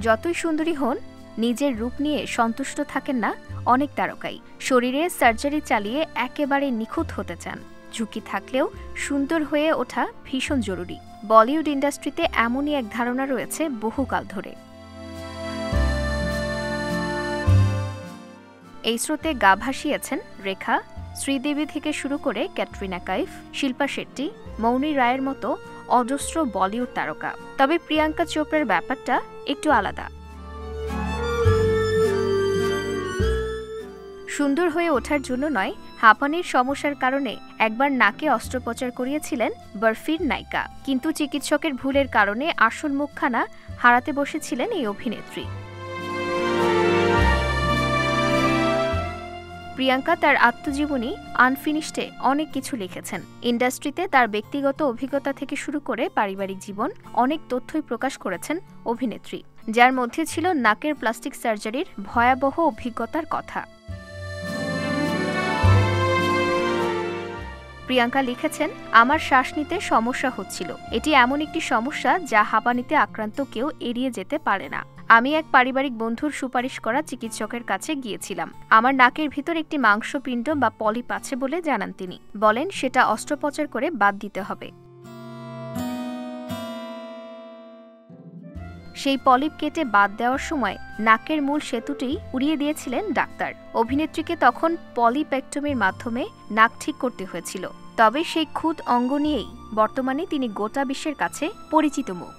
যতই সুন্দরী হন, নিজের রূপ নিয়ে সন্তুষ্ট থাকেন না অনেক তারকাই। শরীরে সার্জারি চালিয়ে একেবারে নিখুঁত হতে চান। ঝুঁকি থাকলেও সুন্দর হয়ে ওঠা ভীষণ জরুরি। বলিউড ইন্ডাস্ট্রিতে এমনই এক ধারণা রয়েছে বহুকাল ধরে। এই স্রোতে গা ভাসিয়েছেন রেখা, শ্রীদেবী থেকে শুরু করে ক্যাটরিনা কাইফ, শিল্পা শেট্টি, মৌনী রায়ের মতো অজস্র বলিউড তারকা। তবে প্রিয়াঙ্কা চোপড়ার ব্যাপারটা একটু আলাদা। সুন্দর হয়ে ওঠার জন্য নয়, হাঁপানির সমস্যার কারণে একবার নাকে অস্ত্রোপচার করিয়েছিলেন বরফির নায়িকা। কিন্তু চিকিৎসকের ভুলের কারণে আসল মুখখানা হারাতে বসেছিলেন এই অভিনেত্রী। প্রিয়াঙ্কা তার আত্মজীবনী আনফিনিশডে অনেক কিছু লিখেছেন। ইন্ডাস্ট্রিতে তার ব্যক্তিগত অভিজ্ঞতা থেকে শুরু করে পারিবারিক জীবন অনেক তথ্যই প্রকাশ করেছেন অভিনেত্রী, যার মধ্যে ছিল নাকের প্লাস্টিক সার্জারির ভয়াবহ অভিজ্ঞতার কথা। প্রিয়াঙ্কা লিখেছেন, আমার শ্বাস নিতে সমস্যা হচ্ছিল। এটি এমন একটি সমস্যা যা হাঁপানিতে আক্রান্ত কেউ এড়িয়ে যেতে পারে না। আমি এক পারিবারিক বন্ধুর সুপারিশ করা চিকিৎসকের কাছে গিয়েছিলাম। আমার নাকের ভিতর একটি মাংসপিণ্ড বা পলিপ আছে বলে জানান তিনি। বলেন, সেটা অস্ত্রোপচার করে বাদ দিতে হবে। সেই পলিপ কেটে বাদ দেওয়ার সময় নাকের মূল সেতুটি উড়িয়ে দিয়েছিলেন ডাক্তার। অভিনেত্রীকে তখন পলিপেক্টমির মাধ্যমে নাক ঠিক করতে হয়েছিল। তবে সেই খুদ অঙ্গ নিয়েই বর্তমানে তিনি গোটা বিশ্বের কাছে পরিচিত মুখ।